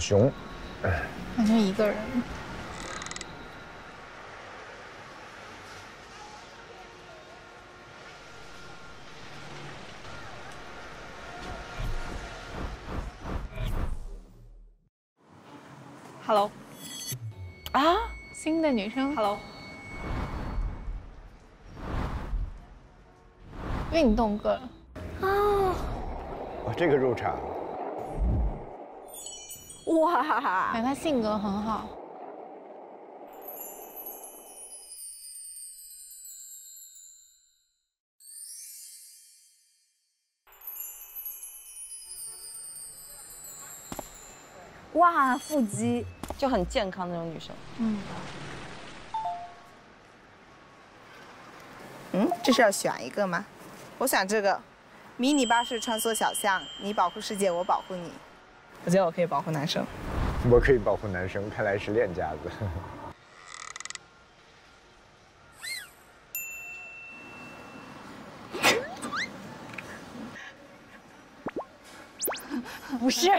熊，反正一个人。Hello，啊，新的女生。Hello，运动哥。哦，这个入场。哇，哎，他性格很好。哇，腹肌就很健康那种女生。嗯。嗯，这是要选一个吗？我选这个，迷你巴士穿梭小巷，你保护世界，我保护你。我觉得我可以保护男生。我可以保护男生，看来是练家子。不是，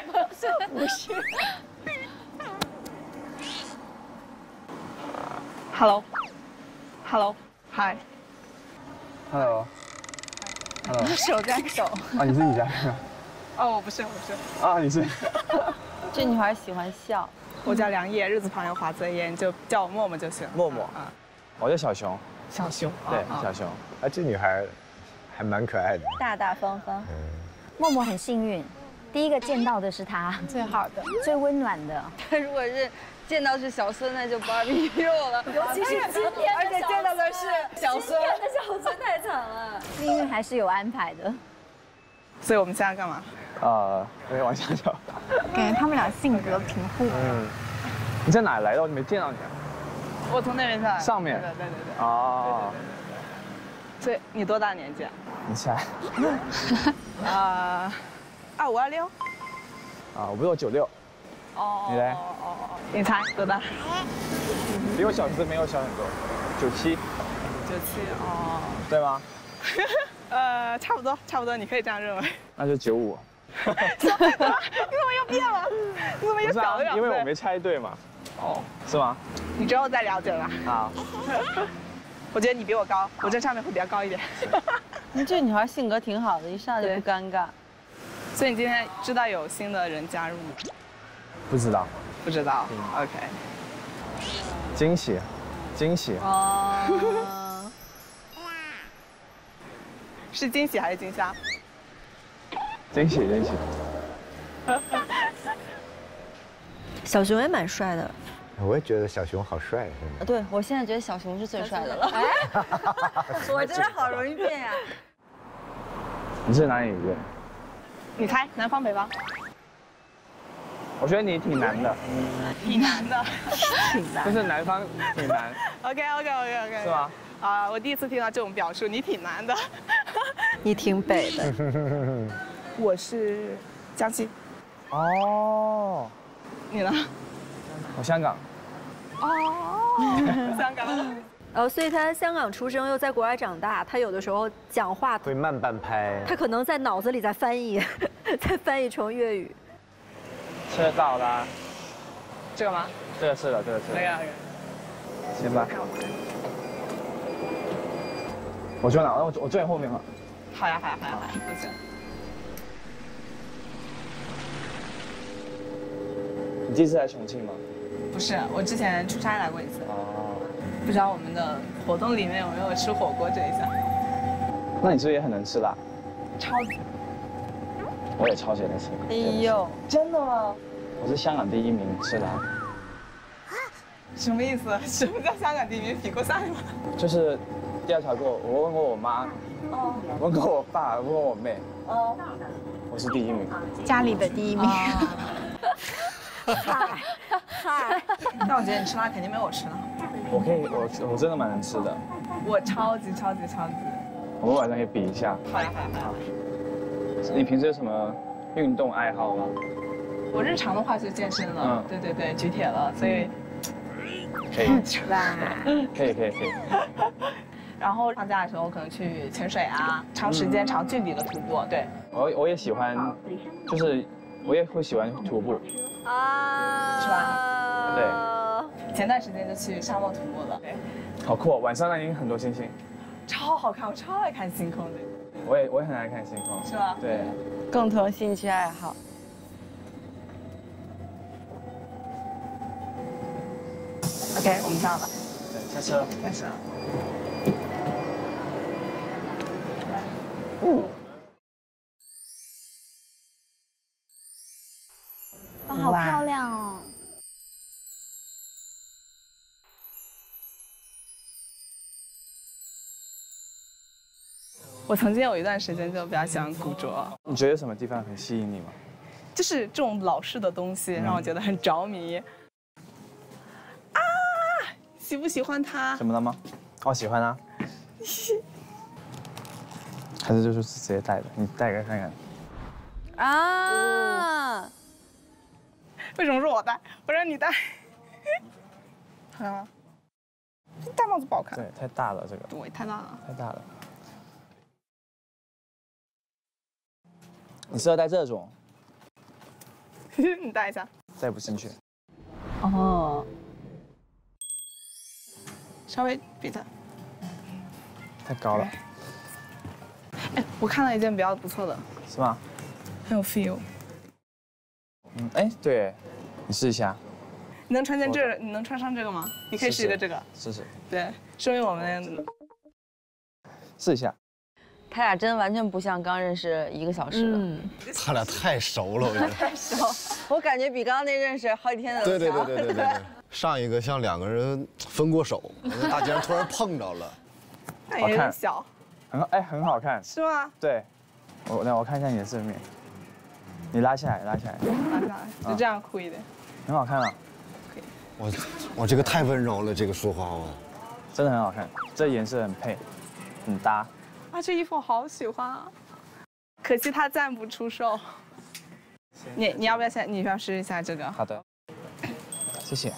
不是。Hello，Hello，Hi，Hello，Hello。手干手。啊，你是你家？哦，我不是，我不是。啊，你是。这女孩喜欢笑。我叫梁叶，日字旁有华泽叶，你就叫我默默就行。默默啊。我叫小熊。小熊。对，小熊。啊，这女孩还蛮可爱的。大大方方。默默很幸运。第一个见到的是她，最好的、最温暖的。他如果是见到是小孙，那就芭比肉了。尤其是今天，而且见到的是小孙，今天的小孙太惨了。命运还是有安排的。所以我们现在干嘛？呃，没往下走。感觉他们俩性格平互。嗯。你在哪来的？我没见到你。我从那边下来。上面。对对对对。哦。所以你多大年纪啊？你猜。啊。二五二六，啊，我不是我九六，哦，你嘞？哦哦哦，你猜多大？比我小一岁，没有小很多，九七，九七哦，对吗？呃，差不多，差不多，你可以这样认为。那就九五。你怎么又变了？你怎么又小了因为我没猜对嘛。哦，是吗？你之后再了解吧。好。我觉得你比我高，我这上面会比较高一点。你这女孩性格挺好的，一上来就不尴尬。所以你今天知道有新的人加入吗？不知道，不知道。OK。惊喜，惊喜。哦。是惊喜还是惊吓？惊喜，惊喜。小熊也蛮帅的。我也觉得小熊好帅，真的。对，我现在觉得小熊是最帅的了。哎，我真的好容易变呀。你是哪里人？你猜南方北方？我觉得你挺难的，挺难的，挺难。就是南方挺难。OK OK OK OK。是吗？啊，我第一次听到这种表述，你挺难的。你挺北的。我是江西。哦。你呢？我香港。哦。香港。呃，所以他香港出生，又在国外长大，他有的时候讲话会慢半拍。他可能在脑子里在翻译，在翻译成粤语。吃得到的。这个吗？这个是的，这个是。那个。行吧。我坐哪？我我坐你后面吧。好呀，好呀，好呀，好呀，不行。你第一次来重庆吗？不是，我之前出差来过一次。哦。不知道我们的活动里面有没有吃火锅这一项？那你是不是也很能吃辣？超级。我也超级能吃。哎呦，真的吗？我是香港第一名吃辣。什么意思？什么叫香港第一名？比过赛吗？就是调查过，我问过我妈，哦，问过我爸，问过我妹，哦，我是第一名。家里的第一名。嗨，嗨。但我觉得你吃辣肯定没有我吃辣。我可以，我我真的蛮能吃的。我超级超级超级。我们晚上可以比一下。好呀好呀好呀。你平时有什么运动爱好吗？我日常的话就健身了，对对对，举铁了，所以。可以。吧？可以可以可以。然后放假的时候可能去潜水啊，长时间长距离的徒步，对。我我也喜欢，就是我也会喜欢徒步。啊，是吧？对。前段时间就去沙漠徒步了，对好酷！晚上那已经很多星星，超好看，我超爱看星空的。我也我也很爱看星空，是吧？对。共同兴趣爱好。OK，我们上了。对，下车。开始。哇，好漂亮哦！我曾经有一段时间就比较喜欢古着。你觉得什么地方很吸引你吗？就是这种老式的东西让我觉得很着迷。啊，喜不喜欢它？怎么了吗？哦，喜欢啊。还是就是直接戴的？你戴个看看。啊！为什么是我戴？不让你戴？好看吗？戴帽子不好看。对，太大了这个。对，太大了。太大了。你适合戴这种。你戴一下。戴不进去。哦。稍微比它。太高了。哎，我看了一件比较不错的。是吗？很有 feel。嗯，哎，对，你试一下。你能穿件这？你能穿上这个吗？你可以试一个这个。试试。对，说明我们。试一下。他俩真完全不像刚认识一个小时的。嗯。他俩太熟了，我觉得。太熟，我感觉比刚刚那认识好几天的对对对对对对对。上一个像两个人分过手，在大街上突然碰着了。那有点小。很哎，很好看。是吗？对。我那我看一下你的正面。你拉下来，拉下来。拉下来，就这样酷一点。很好看啊。可以。我我这个太温柔了，这个束花哦。真的很好看，这颜色很配，很搭。啊，这衣服我好喜欢啊！可惜它暂不出售。你你要不要先？你要试一下这个？好的。谢谢。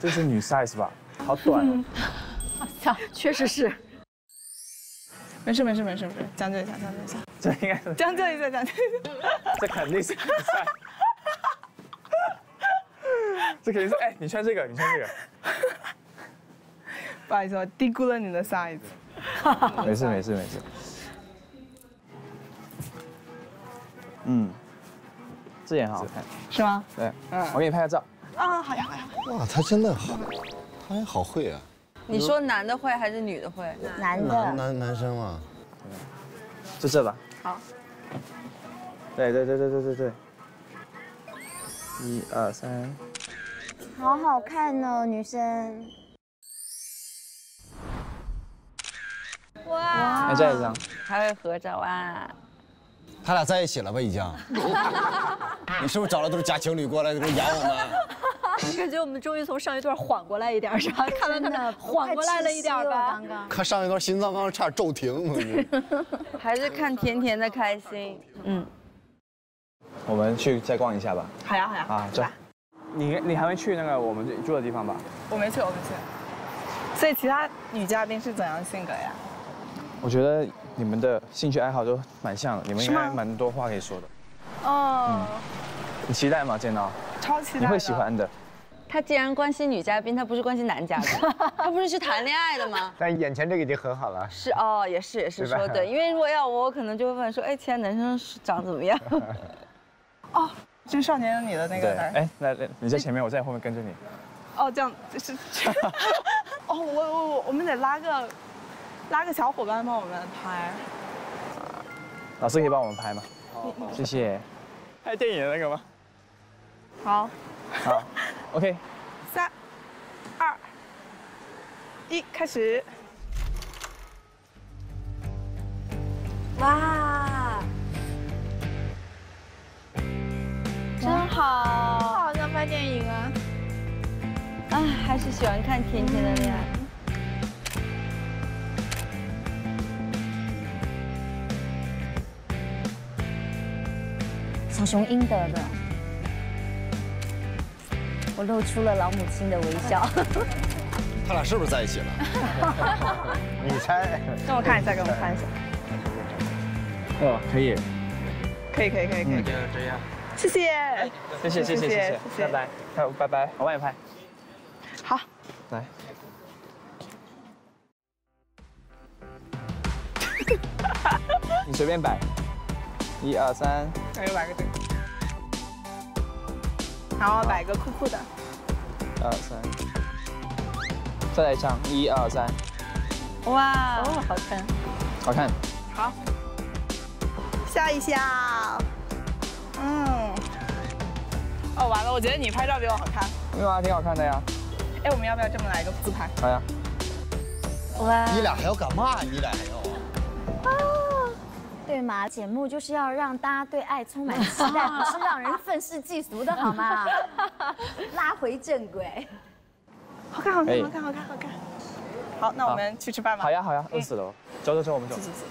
这是女 size 吧？好短。好像确实是。没事没事没事没事，将就一下将就一下。这应该是将就一下将就一下。这肯定是。这肯定是哎，你穿这个，你穿这个。不好意思，我低估了你的 size。没事没事没事。嗯，这也很好看。是吗？对，嗯，我给你拍个照。啊，好呀好呀。哇，他真的好，他也好会啊。你说男的会还是女的会？男的。男男男生嘛。就这吧。好。对对对对对对对。一二三。好好看哦，女生。哇！再一张。还会合照啊？他俩在一起了吧？已经。你是不是找了对假情侣过来给养我们？感觉我们终于从上一段缓过来一点，是吧？看到他缓过来了一点吧？刚刚。看上一段心脏刚刚差点骤停。还是看甜甜的开心。嗯。我们去再逛一下吧。好呀好呀。啊，走。你你还没去那个我们住的地方吧？我没去，我没去。所以其他女嘉宾是怎样性格呀？我觉得你们的兴趣爱好都蛮像的，你们应该蛮多话可以说的。哦。你期待吗？见到？超期待。你会喜欢的。他既然关心女嘉宾，他不是关心男嘉宾，他不是去谈恋爱的吗？但眼前这个已经很好了。是哦，也是也是说对，因为如果要我，我可能就会问说，哎，其他男生长怎么样？哦。就少年有你的那个。哎，来来，你在前面，我在后面跟着你。哦，这样是。哦，我我我，我们得拉个，拉个小伙伴帮我们拍。老师可以帮我们拍吗？谢谢。拍电影的那个吗？好。好。OK。三、二、一，开始。哇。真好，好像拍电影啊！啊，还是喜欢看甜甜的恋爱。小熊应得的，我露出了老母亲的微笑。他俩是不是在一起了？你猜？让我看一下，给我看一下。哦，可以。可以可以可以可以。就这样。谢谢，谢谢谢谢谢谢，拜拜，拜拜拜，我帮你拍。好，来。你随便摆，一二三，我又摆个这个，然后摆个酷酷的，二三，再来一张，一二三，哇，哦，好看，好看，好，笑一笑，嗯，哦完了，我觉得你拍照比我好看，没有啊，挺好看的呀，哎，我们要不要这么来一个自拍？好呀，哇，你俩还要干嘛？你俩还要？对嘛，节目就是要让大家对爱充满期待，不是让人愤世嫉俗的好吗？拉回正轨，好看，好看，好看，好看，好看。好，那我们去吃饭吧。好呀，好呀，饿死了。走走走，我们走。走走走。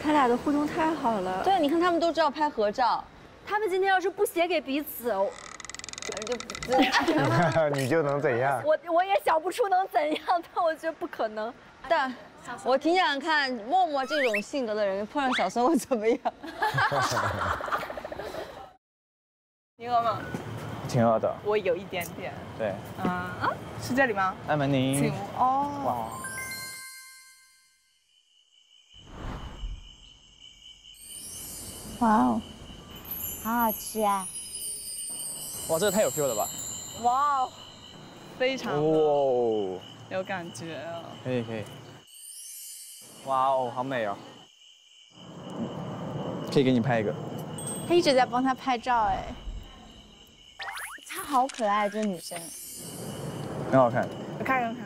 他俩的互动太好了。对，你看他们都知道拍合照。他们今天要是不写给彼此，就 你就能怎样？我我也想不出能怎样，但我觉得不可能。但。我挺想看默默这种性格的人碰上小孙会怎么样。你饿吗？挺饿的。我有一点点。对。嗯啊，是这里吗？艾门宁。请哦。哇。哇哦，好好吃啊！哇，这个太有 feel 了吧！哇哦，非常哇，有感觉哦。可以可以。哇哦，好美哦！可以给你拍一个。他一直在帮他拍照哎。她好可爱，这个女生。很好看。我看看看。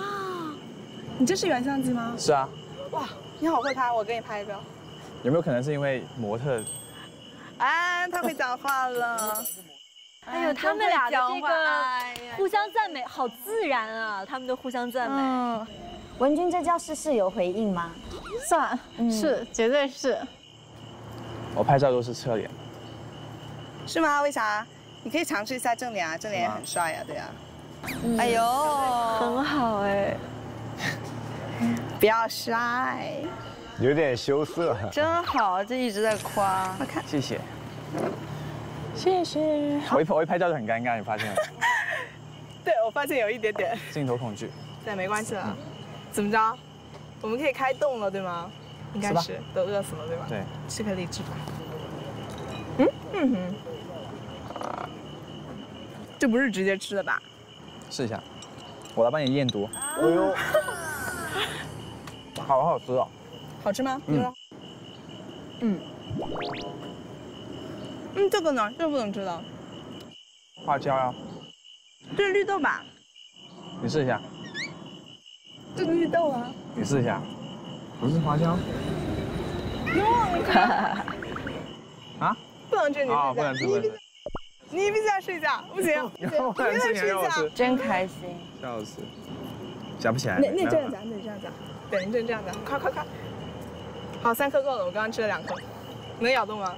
啊，你这是原相机吗？是啊。哇，你好会拍，我给你拍一个。有没有可能是因为模特？哎，他会讲话了。哎呦，他们俩的这个互相赞美好自然啊！他们都互相赞美。文君，这叫事事有回应吗？算，是，绝对是。我拍照都是侧脸。是吗？为啥？你可以尝试一下正脸啊，正脸也很帅呀，对呀。哎呦，很好哎。不要帅。有点羞涩。真好，这一直在夸。好看。谢谢。谢谢。我一我一拍照就很尴尬，你发现了？对，我发现有一点点。镜头恐惧。对没关系了。怎么着？我们可以开动了，对吗？应该是都饿死了，对吧？对，吃颗荔枝吧。嗯嗯哼，这不是直接吃的吧？试一下，我来帮你验毒。哎呦，好好吃哦。好吃吗？嗯。嗯。嗯，这个呢？这个不能吃的。花椒呀。这是绿豆吧？你试一下。这个绿豆啊，你试一下，不是花椒。哟，你看，啊？不能吃，你啊，不能吃，不能吃。你必须要试一下，不行，你不能试一下，真开心，笑死，夹不起来。那那这样夹，那这样夹，对，你这这样夹，快快快。好，三颗够了，我刚刚吃了两颗，能咬动吗？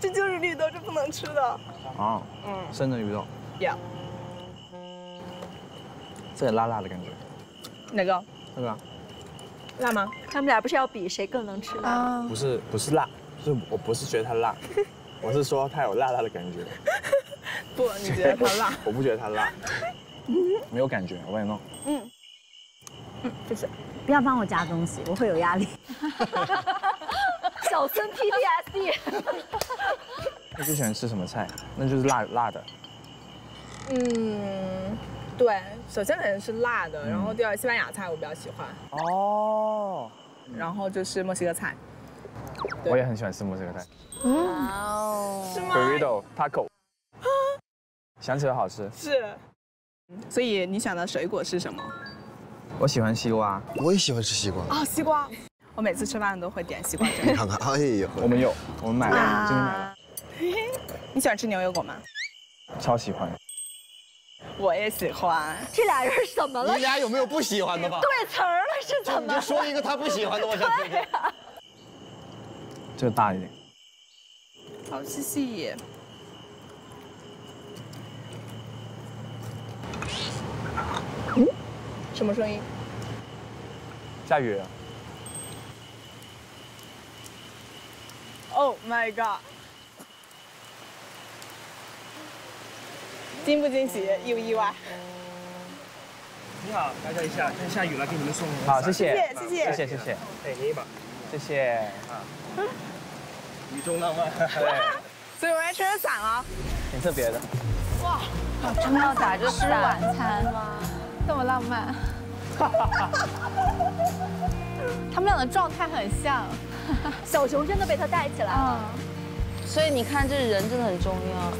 这就是绿豆，这不能吃的。啊，嗯，生的绿豆。咬。这辣辣的感觉。哪个？那个，辣吗？他们俩不是要比谁更能吃辣？不是，不是辣，就是我不是觉得它辣，我是说它有辣辣的感觉。不，你觉得它辣？我不觉得它辣，没有感觉，我帮你弄。嗯，嗯，谢谢。不要帮我加东西，我会有压力。小孙 PTSD。你最喜欢吃什么菜？那就是辣辣的。嗯。对，首先肯定是辣的，然后第二西班牙菜我比较喜欢哦，然后就是墨西哥菜，我也很喜欢吃墨西哥菜，哦，是吗？Burrito taco，想起来好吃，是，所以你想的水果是什么？我喜欢西瓜，我也喜欢吃西瓜啊，西瓜，我每次吃饭都会点西瓜 你看看，哎呀，我们有，我们买了，今天买了，你喜欢吃牛油果吗？超喜欢。我也喜欢，这俩人怎么了？你俩有没有不喜欢的吧？对词儿了是怎么？你就说一个他不喜欢的，我想听听。这个大一点。好细细。嗯？什么声音？下雨。Oh my god！惊不惊喜意不意外。你好，大家一下，看下雨了，给你们送。好，谢谢，谢谢，谢谢，谢谢。哎，你一把，谢谢。啊，雨中浪漫。对。所以我还撑着伞了。挺特别的。哇，真的要打着吃晚餐吗？这么浪漫。他们俩的状态很像。小熊真的被他带起来了。所以你看，这人真的很重要。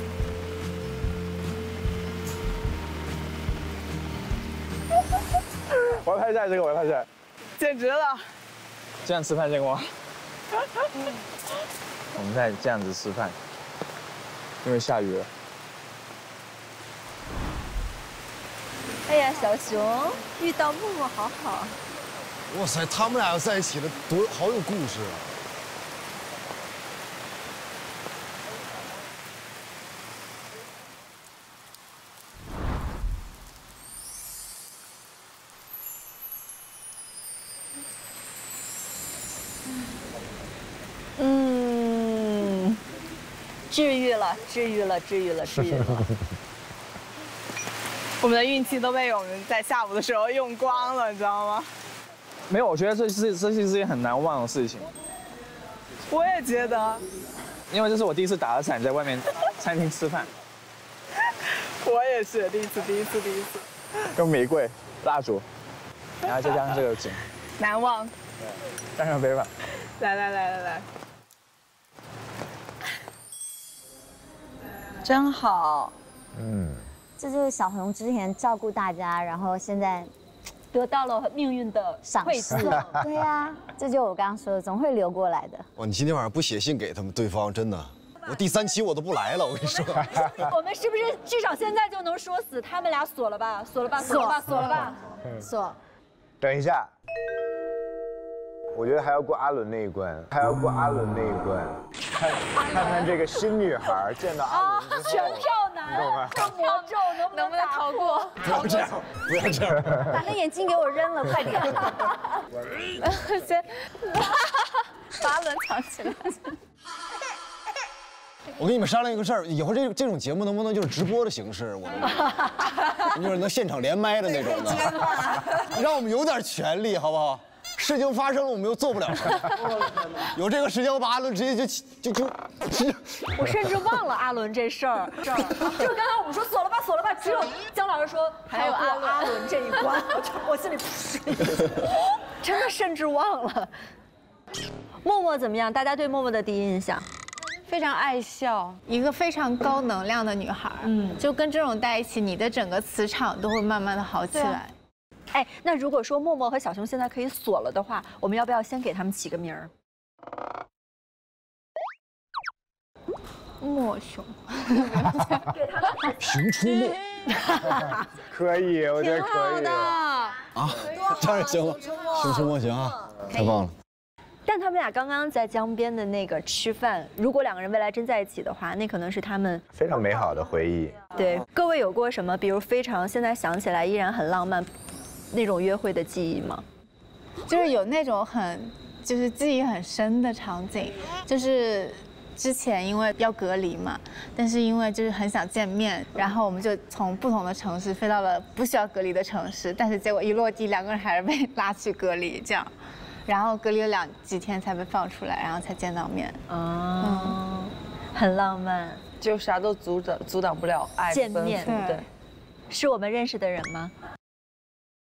我要拍下这个，我要拍下，简直了！这样吃饭见过吗？我们在这样子吃饭，因为下雨了。哎呀，小熊遇到木木，好好。哇塞，他们俩要在一起了，多好有故事啊！治愈了，治愈了，治愈了，治愈了。我们的运气都被我们在下午的时候用光了，你知道吗？没有，我觉得这是这是一件很难忘的事情。我也觉得，因为这是我第一次打着伞在外面餐厅吃饭。我也是第一次，第一次，第一次。用玫瑰、蜡烛，然后再加上这个景，难忘。对，加上杯吧。来来来来来。真好，嗯，这就是小红之前照顾大家，然后现在得到了命运的赏赐。对呀，这就我刚刚说的，总会流过来的。哇，你今天晚上不写信给他们对方，真的，我第三期我都不来了，我跟你说。我们是不是至少现在就能说死他们俩锁了吧？锁了吧？锁了吧？锁了吧？锁。等一下。我觉得还要过阿伦那一关，还要过阿伦那一关，看看看这个新女孩见到阿伦之后，全票男，这 魔咒能能不能逃过？不要这样，不要这样，把那眼镜给我扔了，快点！先把阿伦藏起来。我跟你们商量一个事儿，以后这这种节目能不能就是直播的形式？我们 就是能现场连麦的那种的，让我们有点权利，好不好？事情发生了，我们又做不了什么。有这个时间，我把阿伦直接就就就，我甚至忘了阿伦这事儿。就刚刚我们说锁了吧，锁了吧，只有姜老师说还有阿阿伦这一关，我心里真的甚至忘了。默默怎么样？大家对默默的第一印象？非常爱笑，一个非常高能量的女孩。嗯，就跟这种在一起，你的整个磁场都会慢慢的好起来。哎，那如果说默默和小熊现在可以锁了的话，我们要不要先给他们起个名儿？默熊，熊出没，可以，我觉得可以。啊，当然行了，熊出没行啊，太棒了。但他们俩刚刚在江边的那个吃饭，如果两个人未来真在一起的话，那可能是他们非常美好的回忆。对，各位有过什么，比如非常现在想起来依然很浪漫？那种约会的记忆吗？就是有那种很，就是记忆很深的场景，就是之前因为要隔离嘛，但是因为就是很想见面，然后我们就从不同的城市飞到了不需要隔离的城市，但是结果一落地，两个人还是被拉去隔离，这样，然后隔离了两几天才被放出来，然后才见到面。哦，很浪漫，就啥都阻挡阻挡不了爱见面，对，是我们认识的人吗？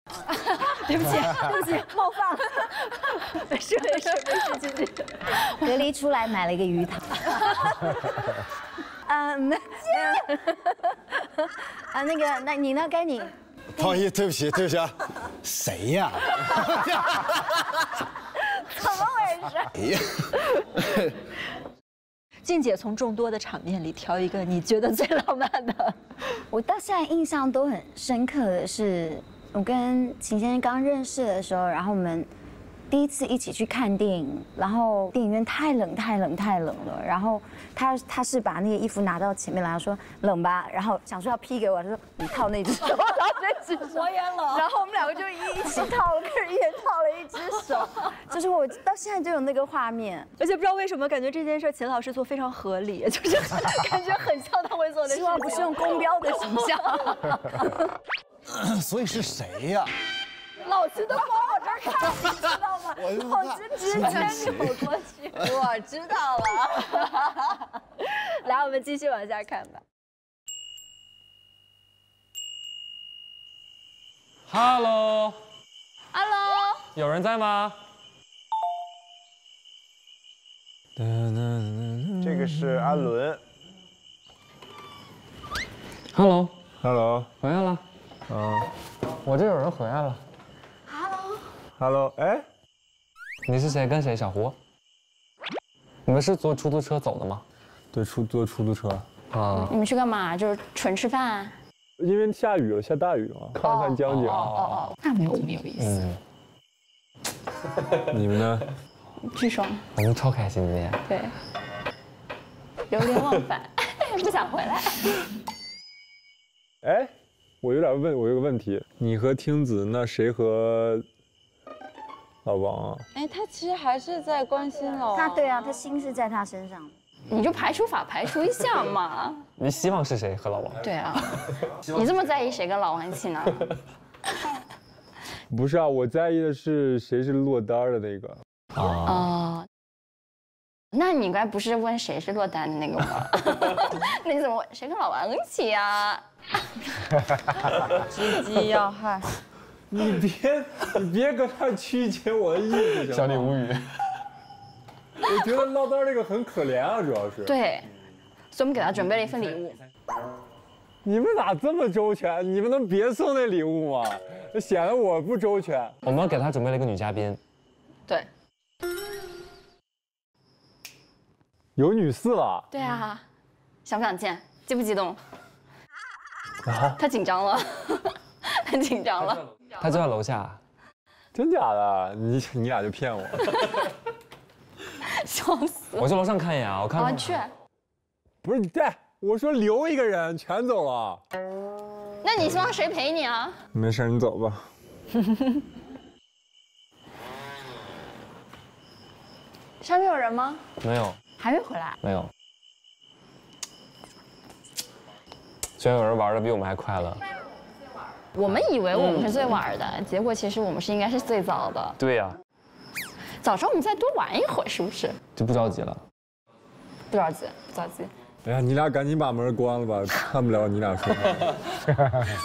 对不起，对不起，冒犯了。没事没事没事，姐姐。隔离出来买了一个鱼塘。啊，那啊那个，那你呢？该你。不好意思，对不起，对不起啊。谁呀？怎么回事？哎呀。静姐从众多的场面里挑一个你觉得最浪漫的。我到现在印象都很深刻的是。我跟秦先生刚认识的时候，然后我们第一次一起去看电影，然后电影院太冷太冷太冷了，然后他他是把那个衣服拿到前面来，说冷吧，然后想说要披给我，他说你套那只手，然后这只我也冷，然后我们两个就一起套了，可是也套了一只手，就是我到现在就有那个画面，而且不知道为什么感觉这件事秦老师做非常合理，就是感觉很像他会做的事希望不是用公标的形象。所以是谁呀？老秦都往我这儿看，你知道吗？老秦直接扭过去。我知道了。来，我们继续往下看吧。Hello。Hello。有人在吗？这个是阿伦。Hello。Hello。回来了。嗯。我这有人回来了。Hello，哎，你是谁？跟谁？小胡？你们是坐出租车走的吗？对，出坐出租车。啊。你们去干嘛？就是纯吃饭？因为下雨了，下大雨了，看看江景。哦哦哦，那没有什么有意思。你们呢？巨爽。我们超开心今天。对。流连忘返，不想回来。哎，我有点问，我有个问题，你和听子，那谁和？老王啊，哎，他其实还是在关心老王。他对啊，他心是在他身上。你就排除法排除一下嘛。你希望是谁和老王？对啊，你这么在意谁跟老王一起呢？不是啊，我在意的是谁是落单的那个。啊。哦。那你应该不是问谁是落单的那个吗？那你怎么问谁跟老王一起呀？知机要害。你别，你别搁这曲解我的意思，小李无语。我觉得落单这个很可怜啊，主要是。对，所以我们给他准备了一份礼物。你们咋这么周全？你们能别送那礼物吗？显得我不周全。我们给他准备了一个女嘉宾。有女四了。对啊，想不想见？激不激动？啊。他紧张了，很紧张了。他就在楼下，真假的？你你俩就骗我，笑死！我去楼上看一眼啊，我看。啊，去。不是你带，我说留一个人，全走了。那你希望谁陪你啊？没事，你走吧。上面有人吗？没有。还没回来？没有。居然有人玩的比我们还快乐。我们以为我们是最晚的，结果其实我们是应该是最早的。对呀，早知道我们再多玩一会儿，是不是？就不着急了。不着急，不着急。哎呀，你俩赶紧把门关了吧，看不了你俩说话。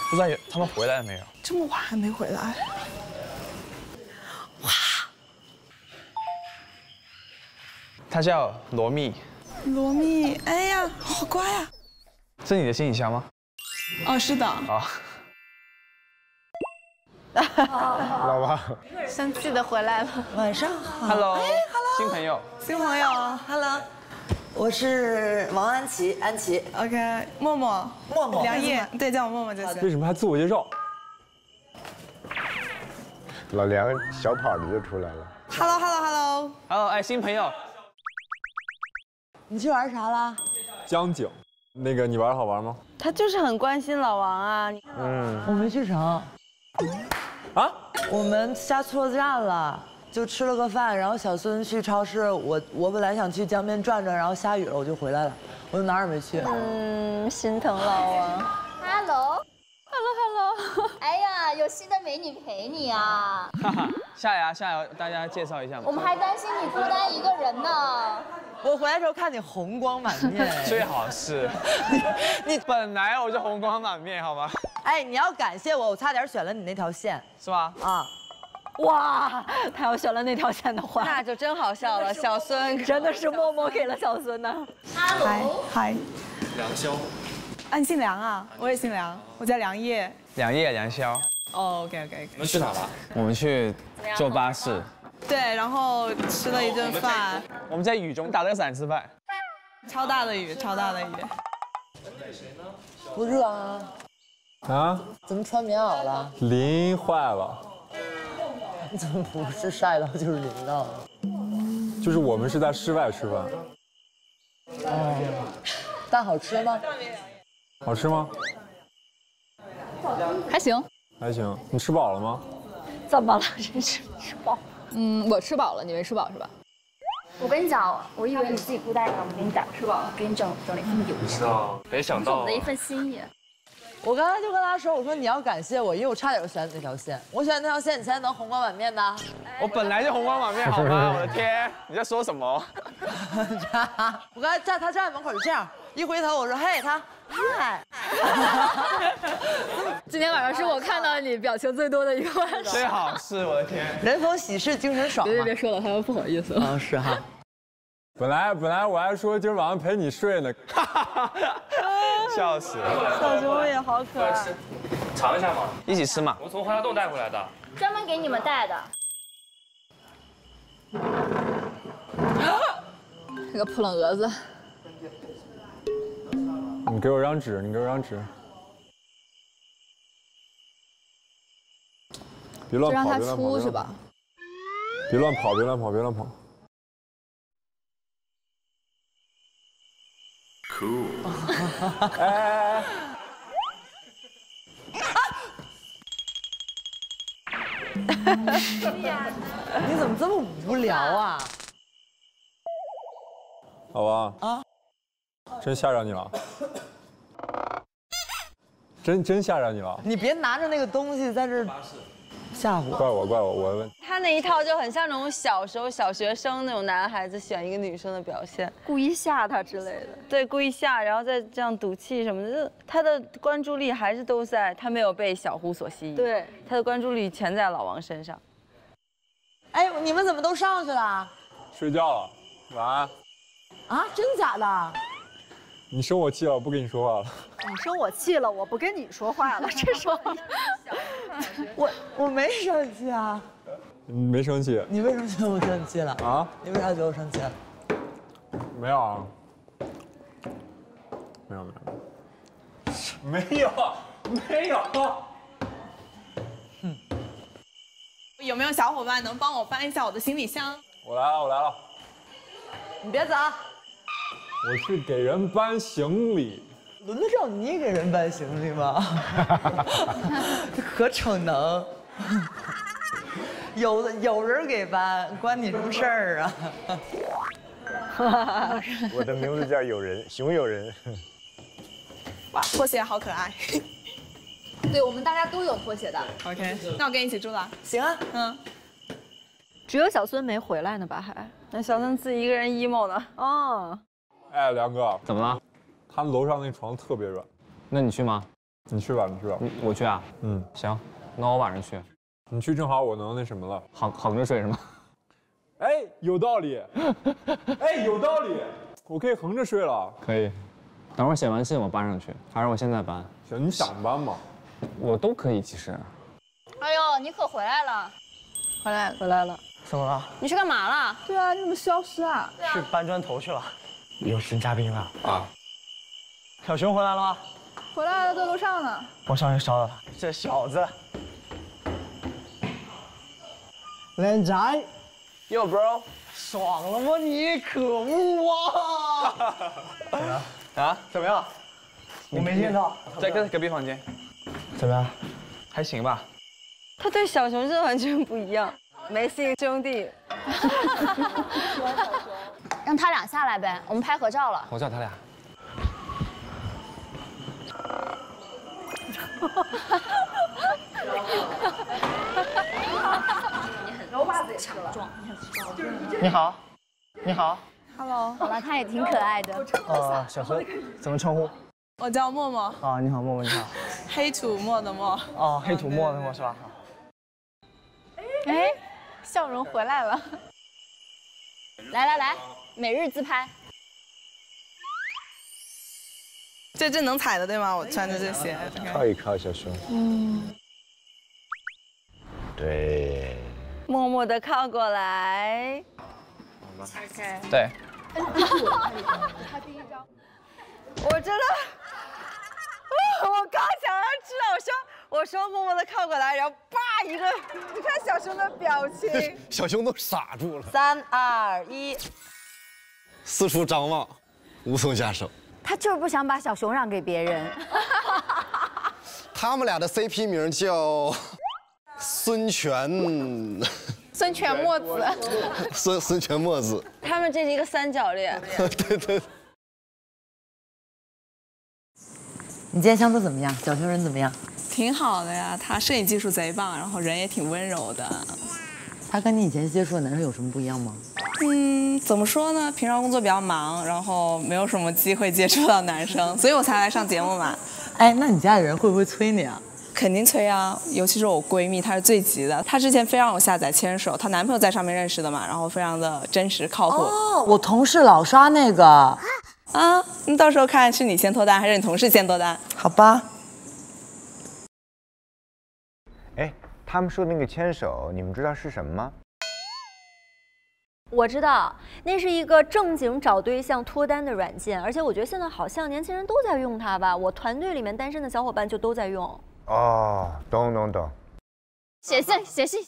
不知道他们回来没有？这么晚还没回来？哇！他叫罗密。罗密，哎呀，好乖啊！是你的行李箱吗？哦，是的。啊。老王，生气的回来了。晚上好。Hello。哎，Hello。新朋友。新朋友，Hello。我是王安琪，安琪。OK，默默，默默，梁烨，对，叫我默默就行。为什么还自我介绍？老梁小跑着就出来了。Hello，Hello，Hello。Hello，哎，新朋友。你去玩啥了？江景。那个，你玩好玩吗？他就是很关心老王啊。嗯。我没去成。啊！我们下错站了，就吃了个饭，然后小孙去超市，我我本来想去江边转转，然后下雨了，我就回来了，我就哪儿也没去。嗯，心疼老王。Hello，Hello，Hello。哎呀，有新的美女陪你啊！哈哈，夏芽，夏芽，大家介绍一下吧。我们还担心你孤单一个人呢。我回来时候看你红光满面，最好是，你本来我就红光满面，好吗？哎，你要感谢我，我差点选了你那条线，是吧？啊，哇，他要选了那条线的话，那就真好笑了。小孙 真的是默默给了小孙呢。嗨嗨，梁潇，你姓梁啊？我也姓梁，我叫梁烨。梁烨，梁潇。哦，OK OK。我们去哪了？我们去坐巴士。对，然后吃了一顿饭。我们在雨中打了个伞吃饭，超大的雨，超大的雨。不热啊？啊？怎么穿棉袄了？淋坏了。你怎么不是晒到就是淋到？就是我们是在室外吃饭。哦，但好吃吗？好吃吗？还行，还行。你吃饱了吗？怎么了？真是吃饱。嗯，我吃饱了，你没吃饱是吧？我跟你讲，我以为你自己孤单呢，我跟你讲，吃饱了？给你整整了一份油条，没想到，我的一份心意。我刚才就跟他说，我说你要感谢我，因为我差点选那条线。我选那条线，你现在能红光满面的。我本来就红光满面，好吗？我的天，你在说什么？我刚才站他站在门口就这样，一回头我说嘿他嗨。今天晚上是我看到你表情最多的一个晚上。最好是，我的天。人逢喜事精神爽。别别别说了，他们不好意思。啊 是哈。本来本来我还说今儿晚上陪你睡呢。哈 哈笑死了，小熊也好可爱，尝一下嘛，一起吃嘛。我从华夏洞带回来的，专门给你们带的。这个扑棱蛾子，你给我张纸，你给我张纸，别乱跑，别乱跑，是吧？别乱跑，别乱跑，别乱跑。Cool。哎！你怎么这么无聊啊？好吧啊，真吓着你了，真真吓着你了。你别拿着那个东西在这。吓唬，怪我，怪我，我问。他那一套就很像那种小时候小学生那种男孩子选一个女生的表现，故意吓他之类的。对，故意吓，然后再这样赌气什么的，就他的关注力还是都在，他没有被小胡所吸引。对，他的关注力全在老王身上。哎，你们怎么都上去了？睡觉了，晚安。啊，真假的？你生我气了，我不跟你说话了。你生我气了，我不跟你说话了。这说，我我没生气啊。你没生气？你为什么觉得我生气了？啊？你为啥觉得我生气了？没有啊。没有没有。没有 没有。哼。有没有小伙伴能帮我搬一下我的行李箱？我来了，我来了。你别走。我去给人搬行李，轮得着你给人搬行李吗？这 可逞能，有有人给搬，关你什么事儿啊？我的名字叫有人，熊有人。哇，拖鞋好可爱。对我们大家都有拖鞋的。OK，那我跟你一起住了。行啊，嗯。只有小孙没回来呢吧？还？那小孙自己一个人 emo 呢。哦。哎，梁哥，怎么了？他们楼上那床特别软，那你去吗？你去吧，你去吧。我去啊。嗯，行，那我晚上去。你去正好我能那什么了，横横着睡是吗？哎，有道理。哎，有道理，我可以横着睡了。可以，等会儿写完信我搬上去，还是我现在搬？行，你想搬吗？我都可以，其实。哎呦，你可回来了，回来回来了。怎么了？你去干嘛了？对啊，你怎么消失啊？去搬砖头去了。有新嘉宾了啊！小熊回来了吗？回来了，在楼上呢。我上去烧了他，这小子。靓仔，Yo bro，爽了吗你？可恶啊！怎么样？啊？怎么样？我没见到，在隔隔壁房间。怎么样？还行吧。他对小熊是完全不一样，没信兄弟。让他俩下来呗，我们拍合照了。我叫他俩。你好，你好。Hello，好了，他也挺可爱的。呃，小何，怎么称呼？我叫默默。啊，你好，默默，你好。黑土默的默。哦，黑土默的默是吧？哎，笑容回来了。来来来。每日自拍，这这能踩的对吗？我穿的这鞋，靠一靠，小熊。嗯，对。默默的靠过来。对。我真的，我刚想要知道，我说我说默默的靠过来，然后叭一个，你看小熊的表情，小熊都傻住了。三二一，四处张望，无从下手。他就是不想把小熊让给别人。他们俩的 CP 名叫孙权，孙权墨子，孙孙权墨子。他们这是一个三角恋。对对。你今天相处怎么样？小熊人怎么样？挺好的呀，他摄影技术贼棒，然后人也挺温柔的。他跟你以前接触的男生有什么不一样吗？嗯，怎么说呢？平常工作比较忙，然后没有什么机会接触到男生，所以我才来上节目嘛。哎，那你家里人会不会催你啊？肯定催啊，尤其是我闺蜜，她是最急的。她之前非让我下载牵手，她男朋友在上面认识的嘛，然后非常的真实靠谱。哦，我同事老刷那个。啊，你到时候看是你先脱单还是你同事先脱单？好吧。哎，他们说那个牵手，你们知道是什么吗？我知道，那是一个正经找对象脱单的软件，而且我觉得现在好像年轻人都在用它吧。我团队里面单身的小伙伴就都在用。哦，懂懂懂。写信，写信。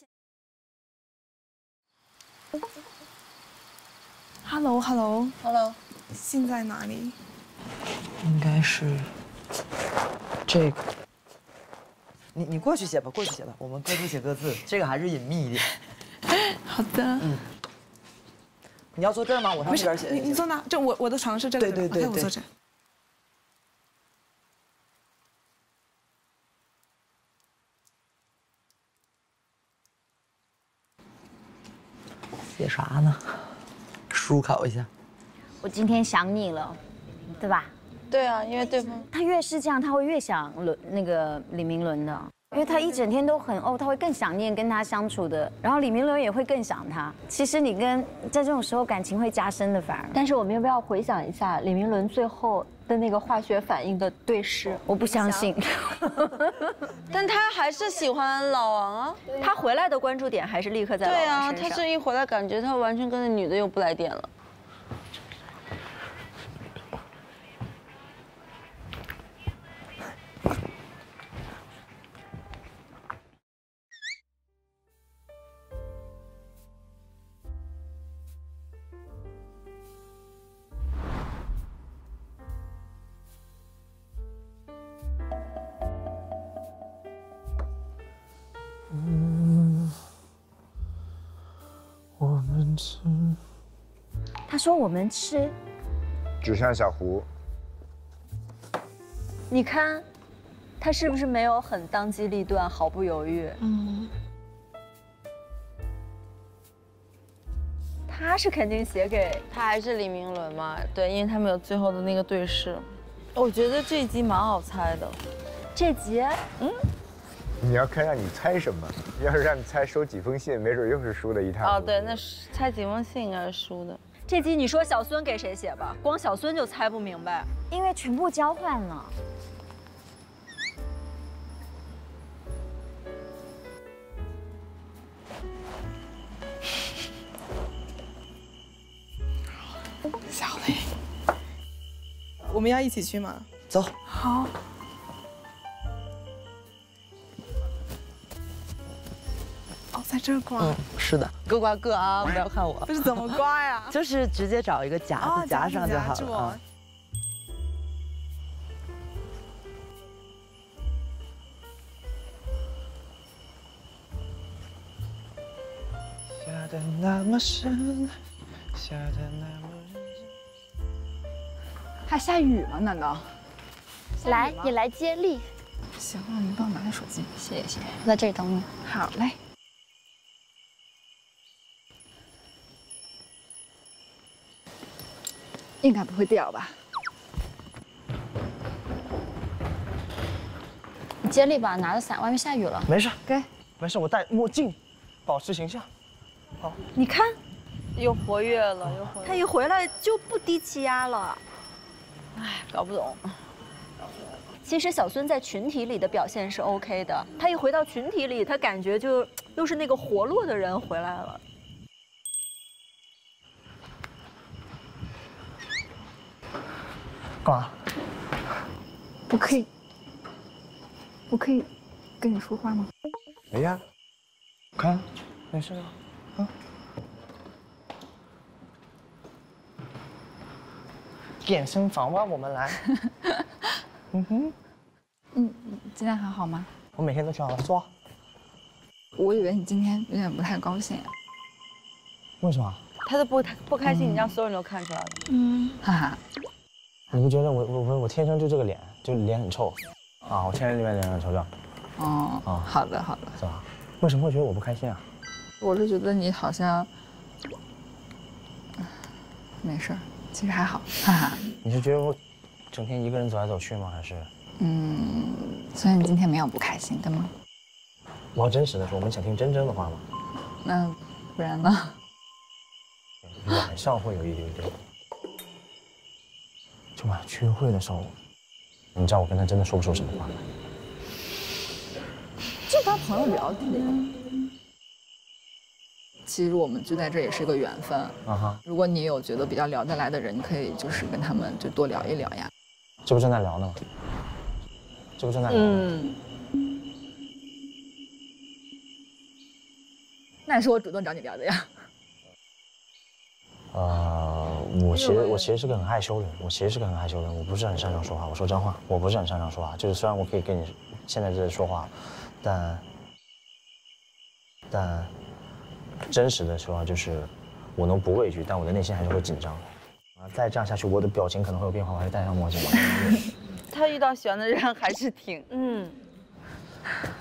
Hello，Hello，Hello，信在哪里？应该是这个。你你过去写吧，过去写吧，我们各自写各自，这个还是隐秘一点。好的。嗯。你要坐这儿吗？我上这边写。你你坐那？这我我的床是这个。对对对对。我坐这。写啥呢？书考一下。我今天想你了，对吧？对啊，因为对方他越是这样，他会越想伦那个李明伦的。因为他一整天都很哦，他会更想念跟他相处的，然后李明伦也会更想他。其实你跟在这种时候感情会加深的，反而。但是我们要不要回想一下李明伦最后的那个化学反应的对视？我不相信。但他还是喜欢老王啊。他回来的关注点还是立刻在老王身上。对啊，他这一回来，感觉他完全跟那女的又不来电了。他说我们吃，指向小胡。你看，他是不是没有很当机立断、毫不犹豫？嗯。他是肯定写给他还是李明伦嘛？对，因为他们有最后的那个对视。我觉得这集蛮好猜的。这集，嗯。你要看让你猜什么？要是让你猜收几封信，没准又是输的一塌糊涂。哦，对，那猜几封信应该是输的。这集你说小孙给谁写吧？光小孙就猜不明白，因为全部交换了。小雷，我们要一起去吗？走。好。在这刮，嗯，是的，各刮各啊，不要看我。这是怎么刮呀？就是直接找一个夹子夹上就好了。下的那么深，下的那么还下雨吗？难道？来，你来接力。行，那你帮我拿下手机，谢谢谢谢。我在这里等你。好嘞。应该不会掉吧？你接力吧，拿着伞，外面下雨了。没事，给，没事，我戴墨镜，保持形象。好，你看，又活跃了，又活跃。他一回来就不低气压了。哎，搞不懂。其实小孙在群体里的表现是 OK 的，他一回到群体里，他感觉就又是那个活络的人回来了。干嘛？我可以，我可以跟你说话吗？哎呀，看，没事啊。啊。健身房吧，我们来。嗯哼。嗯，今天还好吗？我每天都挺好的，坐。我以为你今天有点不太高兴。为什么？他的不不开心，你让所有人都看出来了。嗯，哈哈。你不觉得我我我我天生就这个脸，就脸很臭啊？我天生脸很臭，是吧？哦，哦，好的好的，是吧？为什么会觉得我不开心啊？我是觉得你好像没事儿其实还好，哈哈。你是觉得我整天一个人走来走去吗？还是？嗯，所以你今天没有不开心，对吗？我要真实的说，我们想听真真的话吗？那不然呢？晚上会有一点点。就晚上约会的时候，你知道我跟他真的说不出什么话来。就当朋友聊天。其实我们聚在这也是一个缘分。啊哈。如果你有觉得比较聊得来的人，你可以就是跟他们就多聊一聊呀。这不正在聊呢吗？这不正在聊呢。嗯。那也是我主动找你聊的呀。呃，我其实我其实是个很害羞的人，我其实是个很害羞的人，我不是很擅长说话。我说真话，我不是很擅长说话。就是虽然我可以跟你现在这说话，但但真实的说话就是，我能不畏惧，但我的内心还是会紧张。啊，再这样下去，我的表情可能会有变化，我还是戴上墨镜。他遇到喜欢的人还是挺嗯，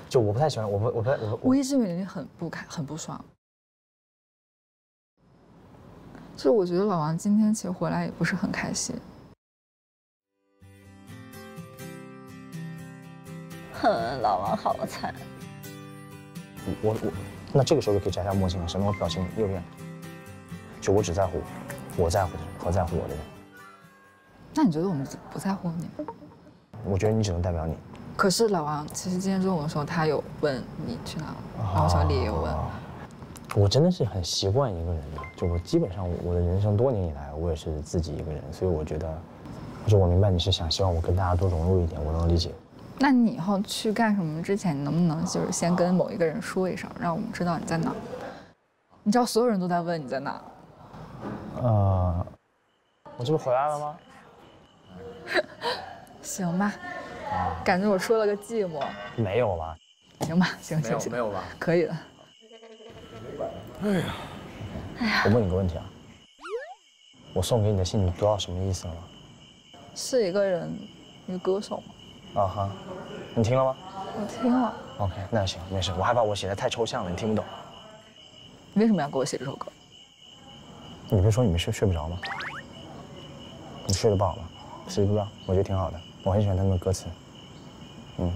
就我不太喜欢，我不我不太我我一直以为你很不开很不爽。就我觉得老王今天其实回来也不是很开心。哼，老王好惨。我我，那这个时候就可以摘下墨镜了，省得我表情又变。就我只在乎我在乎的人和在乎我的人。那你觉得我们不在乎你吗？我觉得你只能代表你。可是老王，其实今天中午的时候他有问你去哪了，然后小李也有问。我真的是很习惯一个人的，就我基本上我的人生多年以来，我也是自己一个人，所以我觉得，就我明白你是想希望我跟大家多融入一点，我能理解。那你以后去干什么之前，你能不能就是先跟某一个人说一声，让我们知道你在哪？你知道所有人都在问你在哪？呃，我这不回来了吗？行吧，感觉我说了个寂寞。没有吧？行吧，行行行，没有吧？可以的。哎呀，哎呀！我问你个问题啊，我送给你的信，你读到什么意思了吗？是一个人，一个歌手吗？啊哈，你听了吗？我听了。OK，那行，没事。我害怕我写的太抽象了，你听不懂。你为什么要给我写这首歌？你不是说你没睡睡不着吗？你睡得不好吗？睡不着，我觉得挺好的。我很喜欢他们的歌词。嗯。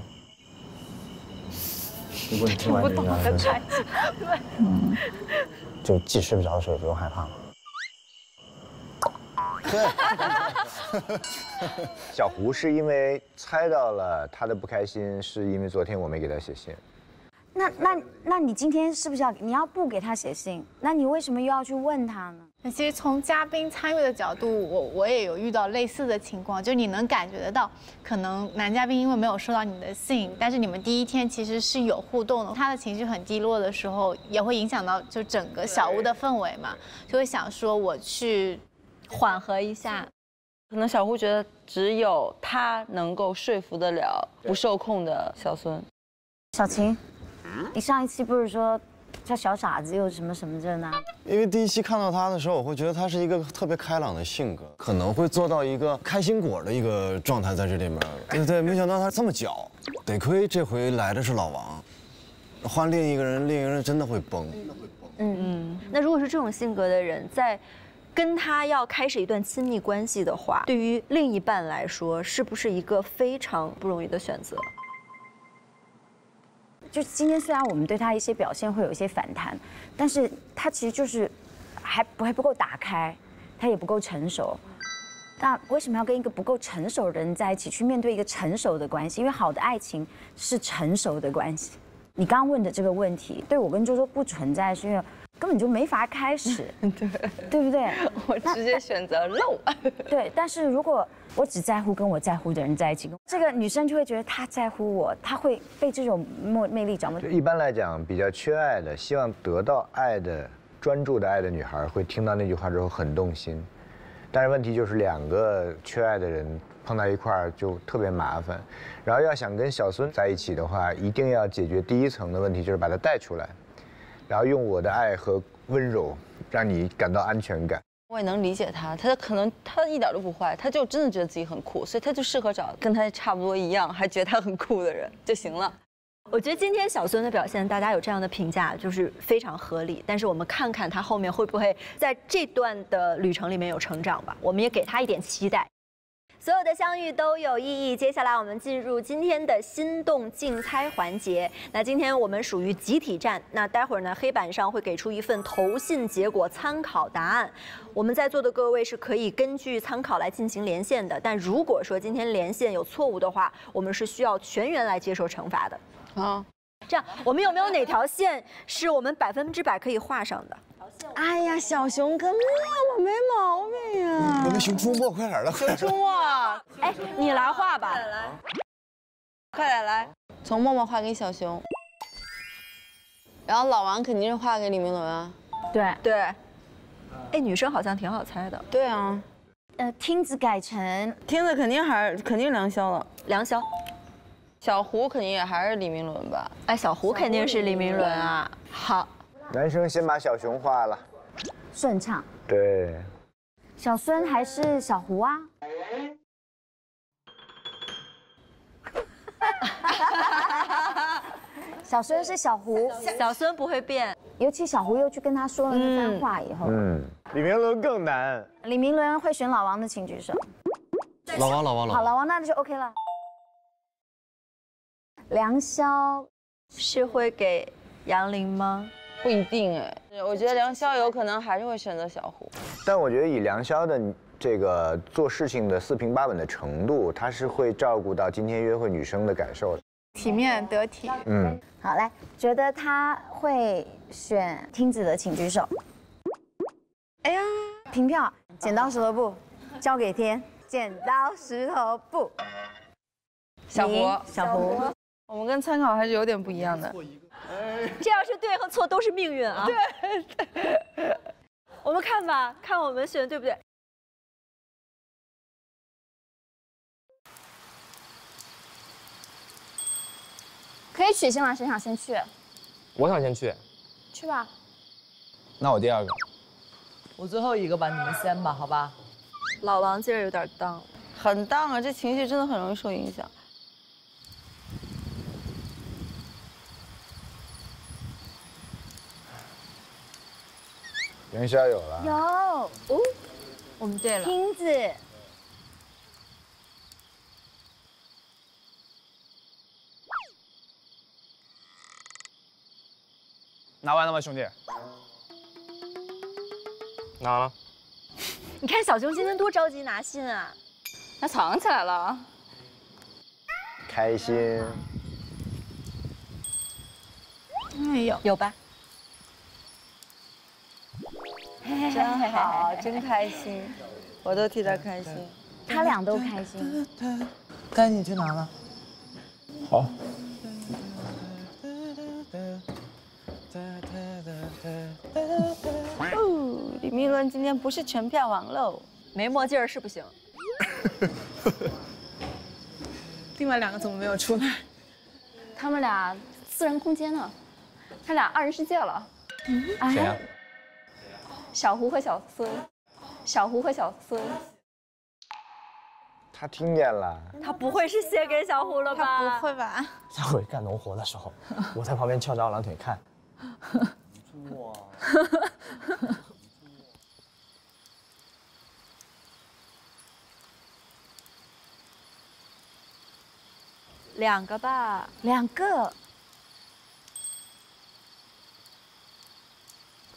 如果你听完这个，对，嗯，就既睡不着的时候也不用害怕了。对，小胡是因为猜到了他的不开心，是因为昨天我没给他写信。那那那你今天是不是要你要不给他写信？那你为什么又要去问他呢？那其实从嘉宾参与的角度，我我也有遇到类似的情况，就你能感觉得到，可能男嘉宾因为没有收到你的信，但是你们第一天其实是有互动的，他的情绪很低落的时候，也会影响到就整个小屋的氛围嘛，就会想说我去缓和一下，可能小胡觉得只有他能够说服得了不受控的小孙，小琴。你上一期不是说叫小傻子又什么什么这呢？因为第一期看到他的时候，我会觉得他是一个特别开朗的性格，可能会做到一个开心果的一个状态在这里面。对对，没想到他这么狡，得亏这回来的是老王，换另一个人，另一个人真的会崩。嗯嗯。那如果是这种性格的人，在跟他要开始一段亲密关系的话，对于另一半来说，是不是一个非常不容易的选择？就今天，虽然我们对他一些表现会有一些反弹，但是他其实就是还不还不够打开，他也不够成熟。那为什么要跟一个不够成熟的人在一起去面对一个成熟的关系？因为好的爱情是成熟的关系。你刚刚问的这个问题，对我跟周周不存在，是因为根本就没法开始，对对不对？我直接选择漏。对，但是如果我只在乎跟我在乎的人在一起，这个女生就会觉得她在乎我，她会被这种魅魅力着魔。一般来讲，比较缺爱的，希望得到爱的、专注的爱的女孩，会听到那句话之后很动心。但是问题就是两个缺爱的人碰到一块儿就特别麻烦。然后要想跟小孙在一起的话，一定要解决第一层的问题，就是把他带出来。然后用我的爱和温柔，让你感到安全感。我也能理解他，他可能他一点都不坏，他就真的觉得自己很酷，所以他就适合找跟他差不多一样，还觉得他很酷的人就行了。我觉得今天小孙的表现，大家有这样的评价，就是非常合理。但是我们看看他后面会不会在这段的旅程里面有成长吧，我们也给他一点期待。所有的相遇都有意义。接下来我们进入今天的心动竞猜环节。那今天我们属于集体战。那待会儿呢，黑板上会给出一份投信结果参考答案。我们在座的各位是可以根据参考来进行连线的。但如果说今天连线有错误的话，我们是需要全员来接受惩罚的。啊，这样我们有没有哪条线是我们百分之百可以画上的？哎呀，小熊跟默默没毛病呀！我们熊出没，快点的，熊出没！哎，你来画吧，快点来，快点来，从默默画给小熊，然后老王肯定是画给李明伦啊。对对，哎，女生好像挺好猜的。对啊，呃，听子改成听子肯定还是肯定梁潇了，梁潇，小胡肯定也还是李明伦吧？哎，小胡肯定是李明伦啊。好。男生先把小熊画了，顺畅。对，小孙还是小胡啊？小孙是小胡，小孙不会变。尤其小胡又去跟他说了那番话以后，嗯，李明伦更难。李明伦会选老王的，请举手。老王，老王，老王。好，老王那就 OK 了。梁潇是会给杨林吗？不一定哎，我觉得梁霄有可能还是会选择小胡。但我觉得以梁霄的这个做事情的四平八稳的程度，他是会照顾到今天约会女生的感受的，体面得体。嗯，好来，觉得他会选听子的，请举手。哎呀，平票，剪刀石头布，交给天。剪刀石头布，小胡，小胡，我们跟参考还是有点不一样的。这要是对和错都是命运啊！对，我们看吧，看我们选的对不对？可以取消吗？谁想先去？我想先去。去吧。那我第二个。我最后一个吧，你们先吧，好吧？老王今儿有点荡，很荡啊！这情绪真的很容易受影响。元宵有了，有哦，我们对了，瓶子，拿完了吗，兄弟？拿了。你看小熊今天多着急拿信啊，他藏起来了，开心。哎有有吧？真好，真开心，我都替他开心，他俩都开心。该你去拿了。好。哦，李明伦今天不是全票王喽，没墨镜是不行。另外两个怎么没有出来？他们俩私人空间呢？他俩二人世界了。谁呀？小胡和小孙，小胡和小孙，他听见了，他不会是写给小胡了吧？不会吧？下回干农活的时候，我在旁边翘着二郎腿看。哇！两个吧，两个。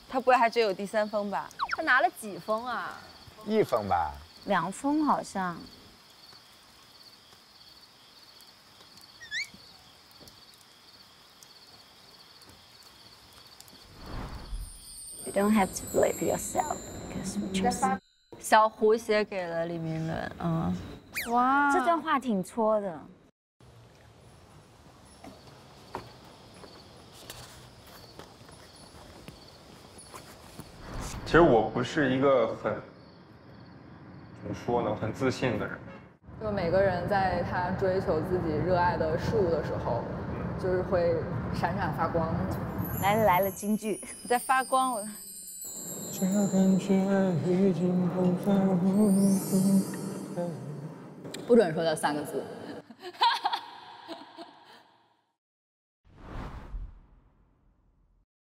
他不会还只有第三封吧？他拿了几封啊？一封吧。两封好像。You don't have to believe yourself because we choose. 小胡写给了李明伦，嗯，哇，这段话挺戳的。其实我不是一个很怎么说呢，很自信的人。就每个人在他追求自己热爱的事物的时候，就是会闪闪发光。来了来了，京剧你在发光我。不准说这三个字。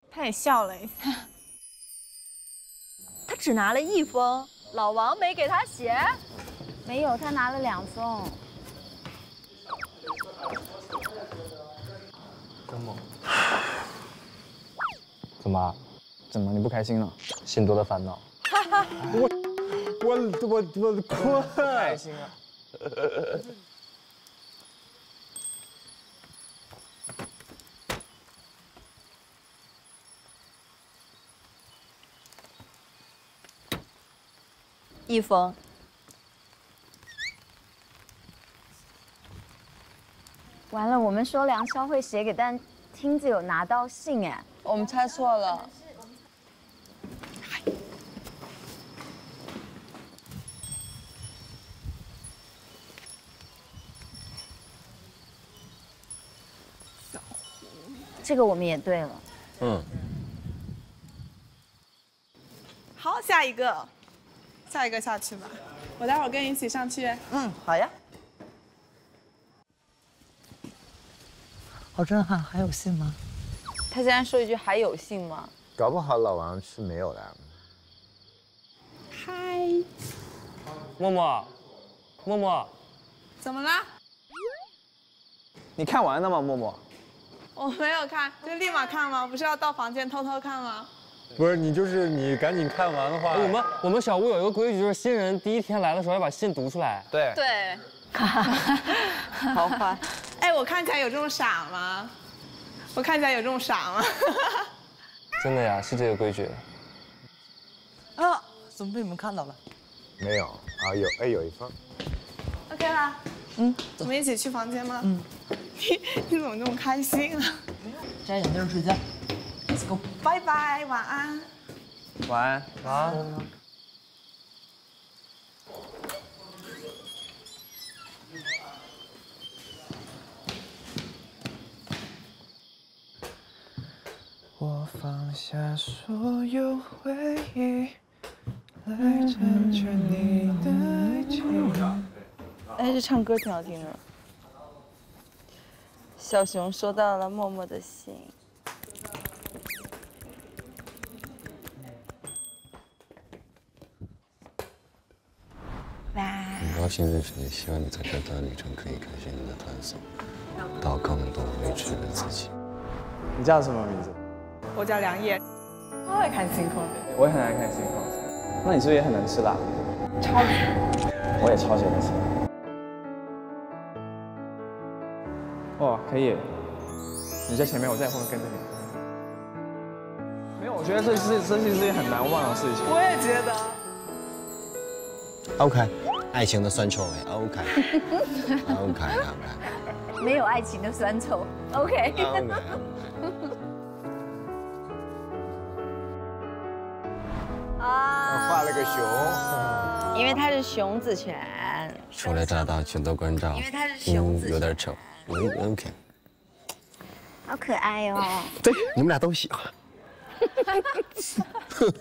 他也笑了一下。他只拿了一封，老王没给他写。没有，他拿了两封。真猛。怎么？怎么？你不开心了？心多的烦恼。我我我我困！开心啊！一封。完了，我们说梁霄会写给，但听子有拿到信哎。我们猜错了。小胡，这个我们也对了。嗯。好，下一个，下一个下去吧。我待会儿跟你一起上去。嗯，好呀。好震撼，还有信吗？他竟然说一句“还有信吗”？搞不好老王是没有的。嗨，默默，默默，怎么啦？你看完了吗，默默？我没有看，就立马看吗？不是要到房间偷偷看吗？不是，你就是你赶紧看完的话。我们我们小屋有一个规矩，就是新人第一天来的时候要把信读出来。对对，好坏。哎，我看起来有这么傻吗？我看起来有这么傻吗？真的呀，是这个规矩。啊，怎么被你们看到了？没有啊，有哎，有一封。OK 啦，嗯，我们一起去房间吗？嗯。你你怎么那么开心啊？没有摘眼镜睡觉。拜拜，晚安。晚安，晚安。我放下所有回忆，来成全你的爱情。哎，这唱歌挺好听的。小熊收到了默默的信。高兴认识你，希望你在这段旅程可以开心的探索到更多未知的自己。你叫什么名字？我叫梁烨，我爱看星空。我也很爱看星空。那你是不是也很能吃辣？超级。我也超级能吃。哇，可以。你在前面，我在后面跟着你。没有，我觉得这是这是一件很难忘的事情。我也觉得。OK，爱情的酸臭味。OK，OK，OK。没有爱情的酸臭。OK。啊，画了个熊，因为他是熊子犬。初来乍到，请多关照。因为他是熊子有点丑。OK。好可爱哦。对，你们俩都喜欢。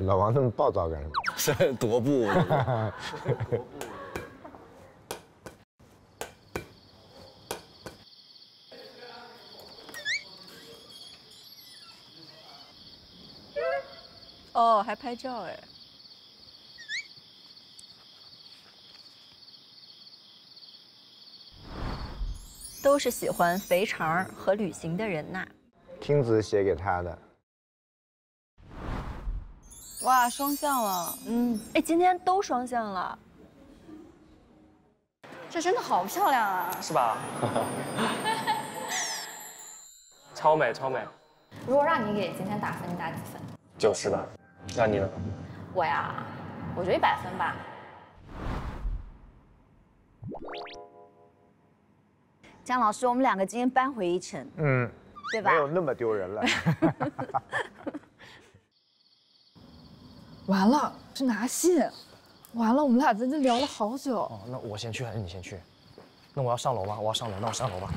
老王那么暴躁干什么？是踱步。哦，还拍照哎！都是喜欢肥肠和旅行的人呐。听子写给他的。哇，双向了！嗯，哎，今天都双向了。这真的好漂亮啊！是吧？超美，超美。如果让你给今天打分，你打几分？九十吧。那你呢？我呀，我觉得一百分吧。姜老师，我们两个今天扳回一城，嗯，对吧没？有那么丢人了。完了，是拿信。完了，我们俩在这聊了好久。哦，那我先去还是你先去？那我要上楼吗？我要上楼，那我上楼吧。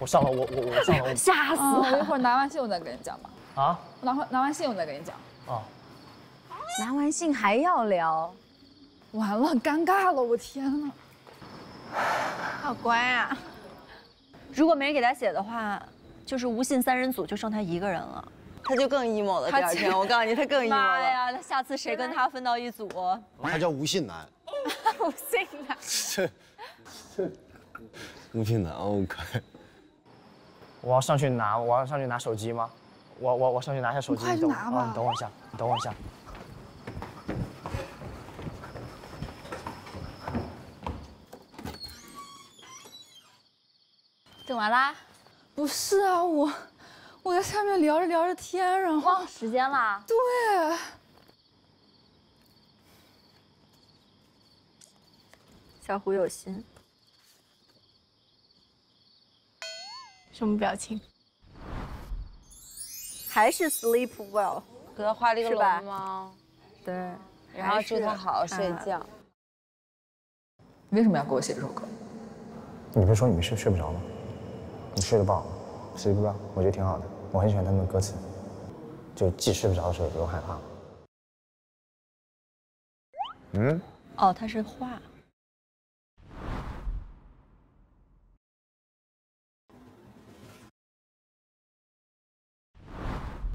我上楼，我我我上楼。吓死我！一会儿拿完信我再跟你讲吧。啊？拿完拿完信我再跟你讲。哦。拿完信还要聊，完了，尴尬了，我天哪！好乖啊！如果没人给他写的话，就是无信三人组就剩他一个人了。他就更 emo 了。第二天，我告诉你，他更 emo 了。妈呀，那下次谁跟他分到一组？他叫吴信男。吴信男。吴信男，OK。我要上去拿，我要上去拿手机吗？我我我上去拿一下手机。快去你等拿吧啊你等我一下，你等我一下。整完啦？不是啊，我我在下面聊着聊着天，然后忘时间啦。对，小胡有心。什么表情？还是 sleep well，给他画了一个是吧龙猫，对，然后祝他好好睡觉。为什么要给我写这首歌？你不是说你没睡睡不着吗？你睡得饱吗？睡不着，我觉得挺好的。我很喜欢他们的歌词，就既睡不着的时候也不用害怕。嗯，哦，他是画。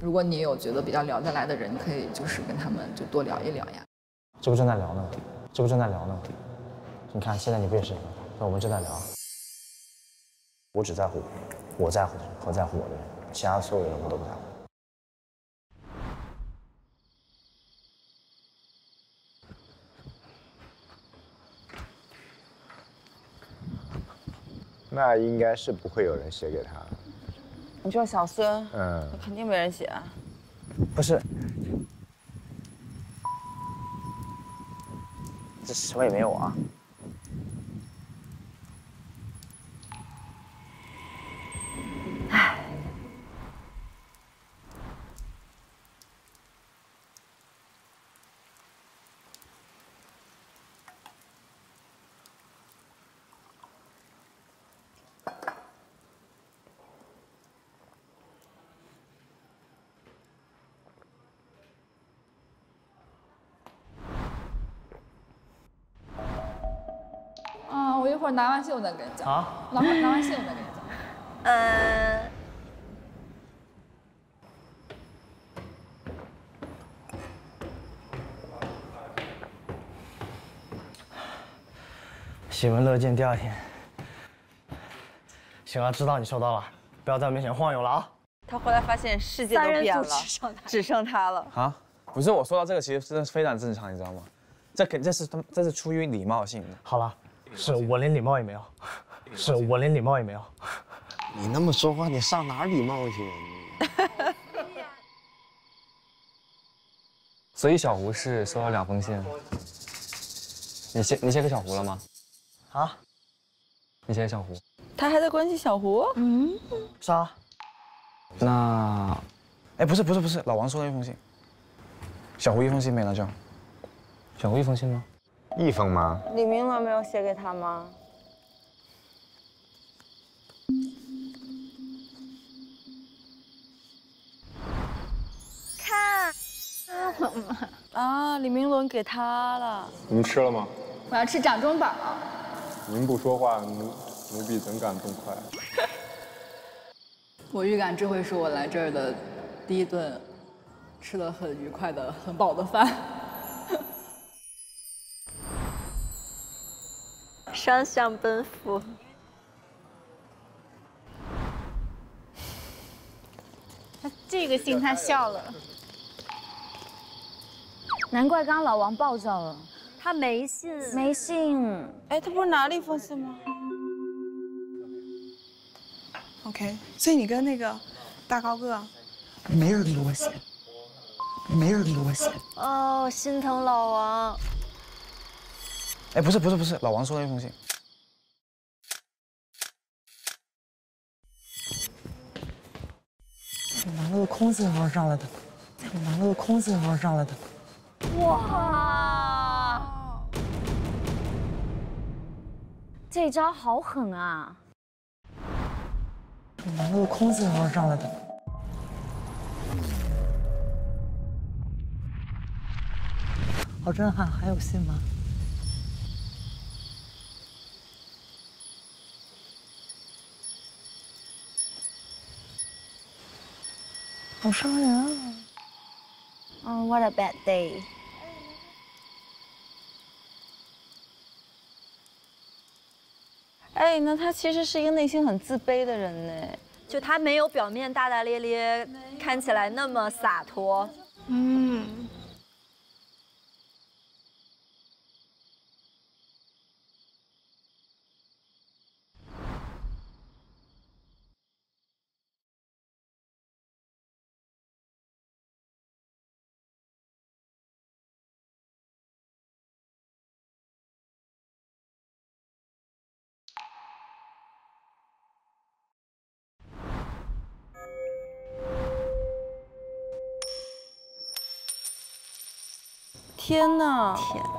如果你有觉得比较聊得来的人，可以就是跟他们就多聊一聊呀。这不正在聊呢？这不正在聊呢？你看，现在你不也是？那我们正在聊。我只在乎我在乎的人和在乎我的人，其他所有人我都不在乎。那应该是不会有人写给他。你说小孙，嗯肯定没人写啊。不是，这什么也没有啊。啊，我一会儿拿完信我再跟你讲。啊？拿完拿完信我再跟你讲。嗯。喜闻乐见。第二天，行了，知道你收到了，不要在我面前晃悠了啊！他后来发现世界都变了，只剩他了。啊，不是我说到这个，其实真的非常正常，你知道吗？这肯这是他这是出于礼貌性的。好了，是我连礼貌也没有，是我连礼貌也没有。你那么说话，你上哪儿礼貌去？所以小胡是收到两封信。你写你写给小胡了吗？啊？你写给小胡？他还在关心小胡？嗯，是啊。那，哎，不是不是不是，老王收到一封信。小胡一封信没了就。小胡一封信吗？一封吗？李明伦没有写给他吗？看，啊，李明伦给他了。你们吃了吗？我要吃掌中宝。你们不说话，奴奴婢怎敢动筷？我预感这会是我来这儿的第一顿吃的很愉快的、很饱的饭。双向奔赴。他 这个信他笑了，难怪刚刚老王暴躁了，他没信，没信。哎，他不是拿了一封信吗？OK，所以你跟那个大高个没人给我写，没人给我写。哦，心疼老王。哎，不是不是不是，老王收到一封信。我拿了个空信号上来的，我拿了个空信号上来的。哇，这招好狠啊！我拿了个空信号上来的。好震撼，还有信吗？好伤人啊！哦，What a bad day！哎，那他其实是一个内心很自卑的人呢。就他没有表面大大咧咧，看起来那么洒脱。嗯，天哪！天哪！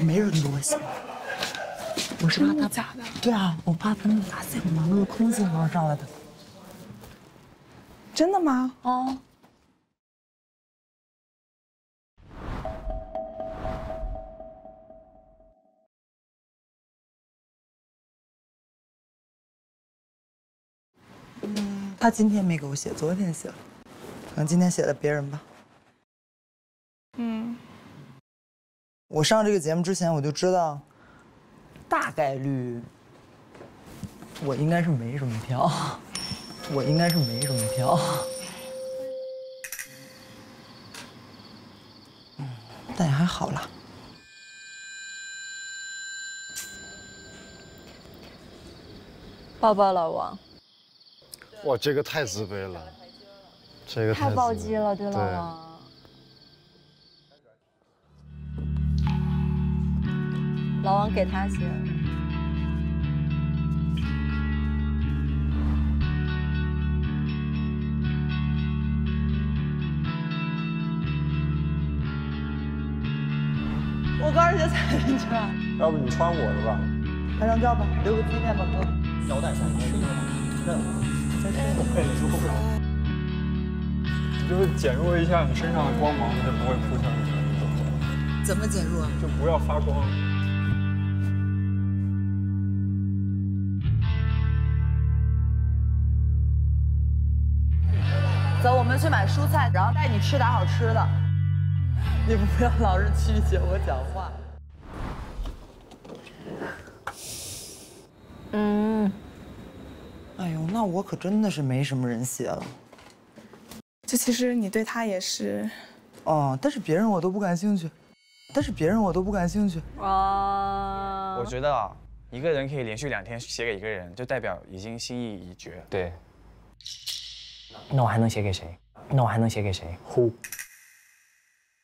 没人给我写，我是怕他假的。对啊，我怕他们发现我拿了个空信号上来的。真的吗？哦。他今天没给我写，昨天写了，可能今天写的别人吧。嗯，我上这个节目之前我就知道，大概率我应该是没什么票，我应该是没什么票。嗯，但也还好啦。抱抱老王。哇，这个太自卑了，这个太暴击了，对老王。老王给他写。我高跟鞋踩进去了，要不你穿我的吧？拍张照吧，留个纪念吧，哥。腰带上面是吗？认了，就是减弱一下你身上的光芒，它就不会扑向你了。怎么减弱？就不要发光。走，我们去买蔬菜，然后带你吃点好吃的。你们不要老是曲解我讲话。嗯。哎呦，那我可真的是没什么人写了。就其实你对他也是，哦，但是别人我都不感兴趣，但是别人我都不感兴趣。啊。我觉得啊，一个人可以连续两天写给一个人，就代表已经心意已决。对。那我还能写给谁？那我还能写给谁？Who？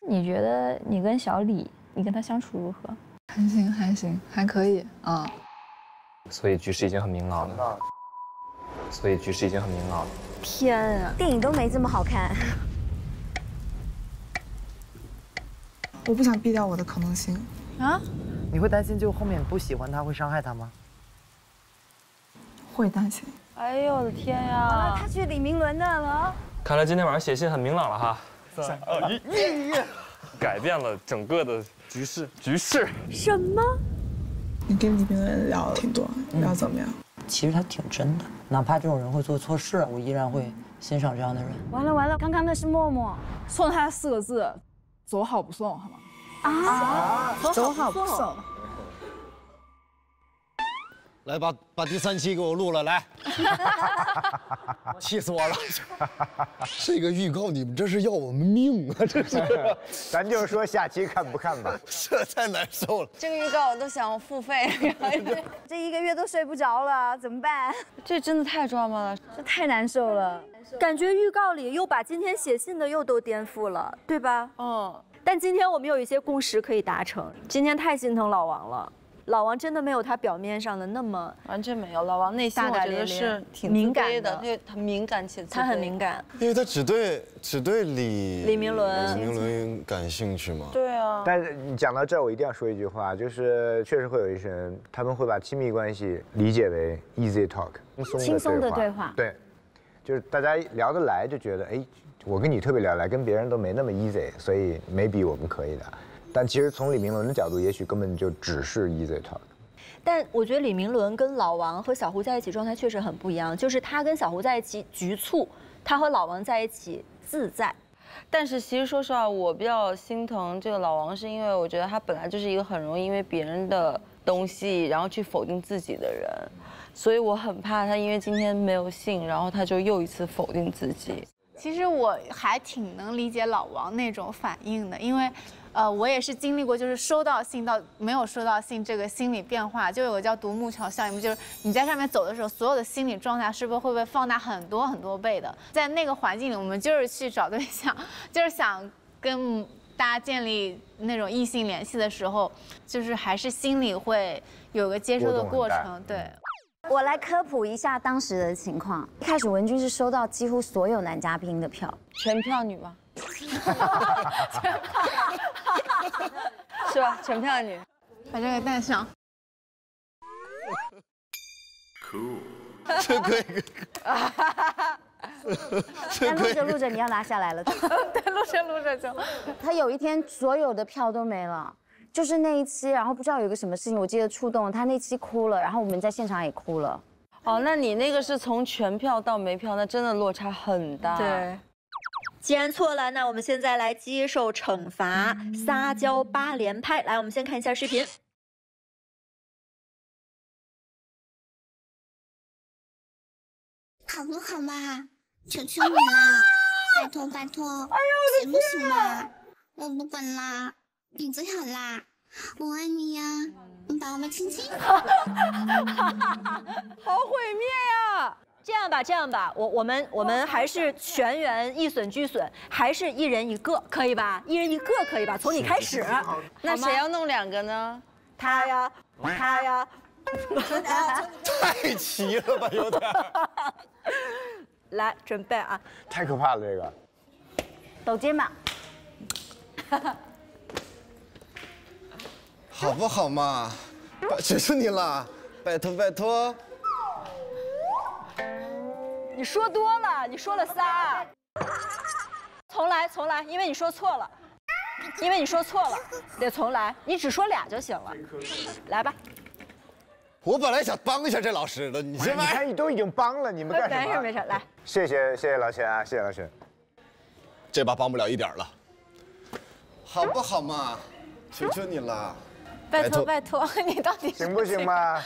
你觉得你跟小李，你跟他相处如何？还行，还行，还可以啊。所以局势已经很明朗了。所以局势已经很明朗了。天啊，电影都没这么好看。我不想毙掉我的可能性啊。你会担心就后面不喜欢他会伤害他吗？会担心。哎呦我的天呀！他去李明伦那了。看来今天晚上写信很明朗了哈。三二一，改变了整个的局势。局势。什么？你跟李明伦聊了挺多，聊怎么样？其实他挺真的，哪怕这种人会做错事，我依然会欣赏这样的人。完了完了，刚刚那是默默，送他四个字：走好不送，好吗？啊，走好不送。来把把第三期给我录了，来，气死我了！这个预告你们这是要我们命啊！这是，咱就说下期看不看吧。这太难受了。这个预告我都想付费，这一个月都睡不着了，怎么办？这真的太抓马了，这太难受了。感觉预告里又把今天写信的又都颠覆了，对吧？嗯。但今天我们有一些共识可以达成。今天太心疼老王了。老王真的没有他表面上的那么完全没有，老王内心我觉得是挺敏感的，因为他敏感且他很敏感，因为他只对只对李李明伦李明伦感兴趣嘛。对啊。但是你讲到这儿，我一定要说一句话，就是确实会有一些人，他们会把亲密关系理解为 easy talk，轻松的对话。对，就是大家聊得来，就觉得哎，我跟你特别聊得来，跟别人都没那么 easy，所以 maybe 我们可以的。但其实从李明伦的角度，也许根本就只是 easy talk。但我觉得李明伦跟老王和小胡在一起状态确实很不一样，就是他跟小胡在一起局促，他和老王在一起自在。但是其实说实话，我比较心疼这个老王，是因为我觉得他本来就是一个很容易因为别人的东西，然后去否定自己的人，所以我很怕他因为今天没有信，然后他就又一次否定自己。其实我还挺能理解老王那种反应的，因为。呃，我也是经历过，就是收到信到没有收到信这个心理变化，就有个叫独木桥效应，就是你在上面走的时候，所有的心理状态是不是会被放大很多很多倍的？在那个环境里，我们就是去找对象，就是想跟大家建立那种异性联系的时候，就是还是心里会有个接收的过程。对，我来科普一下当时的情况。一开始文君是收到几乎所有男嘉宾的票，全票女吗？是吧？全票女，把这个带上。Cool，这可以。但录着录着你要拿下来了。对，录着录着就。他有一天所有的票都没了，就是那一期，然后不知道有个什么事情，我记得触动他那期哭了，然后我们在现场也哭了。哦，那你那个是从全票到没票，那真的落差很大。对。既然错了，那我们现在来接受惩罚，撒娇八连拍。来，我们先看一下视频，好不好嘛？求求你啦，拜托拜托，行不行嘛？我不管啦，你最好啦，我爱你呀，你把我们亲亲。好毁灭呀！这样吧，这样吧，我我们我们还是全员一损俱损，还是一人一个，可以吧？一人一个可以吧？从你开始，那谁要弄两个呢？他呀，他呀，太齐了吧，有点。来，准备啊！太可怕了，这个。抖肩膀。好不好嘛？求求你了，拜托拜托。你说多了，你说了仨，重来重来，因为你说错了，因为你说错了，得重来，你只说俩就行了，来吧。我本来想帮一下这老师的，你这你看你都已经帮了，你们干什么？没事没事，来。谢谢谢谢老钱啊，谢谢老钱。这把帮不了一点了，好不好嘛？求求你了，拜托拜托，你到底行不行嘛？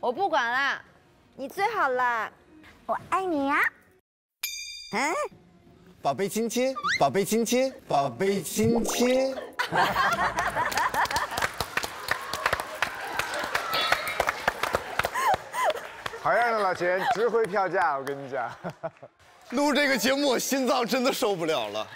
我不管了，你最好了。我爱你呀，嗯，宝贝亲亲，宝贝亲亲，宝贝亲亲。好样的，老秦，值回票价，我跟你讲。录这个节目，我心脏真的受不了了。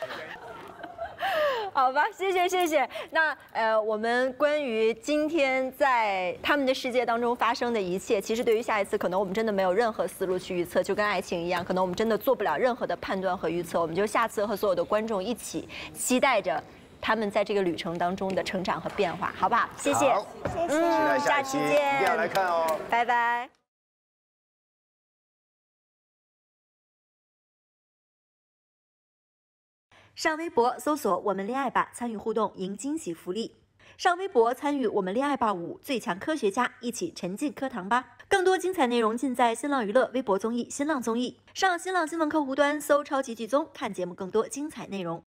好吧，谢谢谢谢。那呃，我们关于今天在他们的世界当中发生的一切，其实对于下一次，可能我们真的没有任何思路去预测，就跟爱情一样，可能我们真的做不了任何的判断和预测。我们就下次和所有的观众一起期待着他们在这个旅程当中的成长和变化，好不好？谢谢，谢谢，嗯，下期见，一定要来看哦，拜拜。上微博搜索“我们恋爱吧”，参与互动，赢惊喜福利。上微博参与“我们恋爱吧五最强科学家”，一起沉浸课堂吧。更多精彩内容尽在新浪娱乐微博综艺、新浪综艺。上新浪新闻客户端搜“超级剧综”，看节目更多精彩内容。